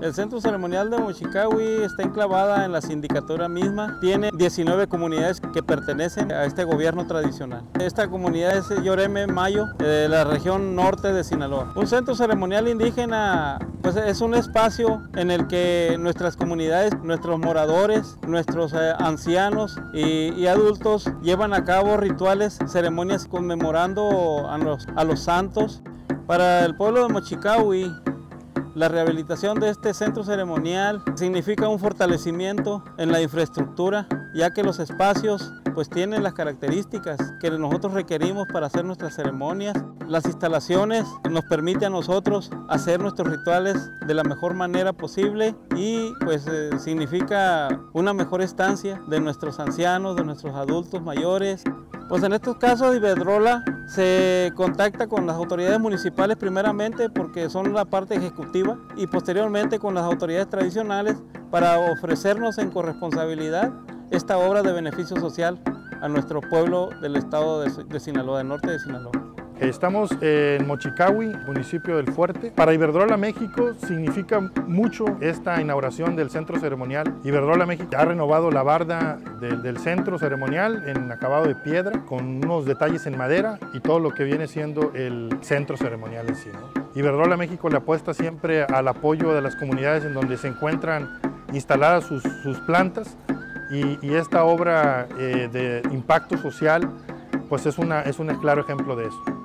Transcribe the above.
El centro ceremonial de Mochicawi está enclavada en la sindicatura misma. Tiene 19 comunidades que pertenecen a este gobierno tradicional. Esta comunidad es Lloreme Mayo, de la región norte de Sinaloa. Un centro ceremonial indígena pues es un espacio en el que nuestras comunidades, nuestros moradores, nuestros eh, ancianos y, y, adultos llevan a cabo rituales, ceremonias conmemorando a los, a los santos. Para el pueblo de Mochicawi, la rehabilitación de este centro ceremonial significa un fortalecimiento en la infraestructura, ya que los espacios pues tienen las características que nosotros requerimos para hacer nuestras ceremonias. Las instalaciones nos permiten a nosotros hacer nuestros rituales de la mejor manera posible y pues eh, significa una mejor estancia de nuestros ancianos, de nuestros adultos mayores. Pues en estos casos Iberdrola se contacta con las autoridades municipales primeramente porque son la parte ejecutiva y posteriormente con las autoridades tradicionales para ofrecernos en corresponsabilidad esta obra de beneficio social a nuestro pueblo del estado de, Sinaloa, del norte de Sinaloa. Estamos en Mochicawi, municipio del Fuerte. Para Iberdrola México significa mucho esta inauguración del centro ceremonial. Iberdrola México ha renovado la barda del, centro ceremonial en acabado de piedra, con unos detalles en madera y todo lo que viene siendo el centro ceremonial en sí. Iberdrola México le apuesta siempre al apoyo de las comunidades en donde se encuentran instaladas sus, sus plantas y, y, esta obra eh, de impacto social pues es, una, es un claro ejemplo de eso.